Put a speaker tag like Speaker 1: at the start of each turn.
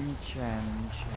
Speaker 1: Нечаянно, нечаянно.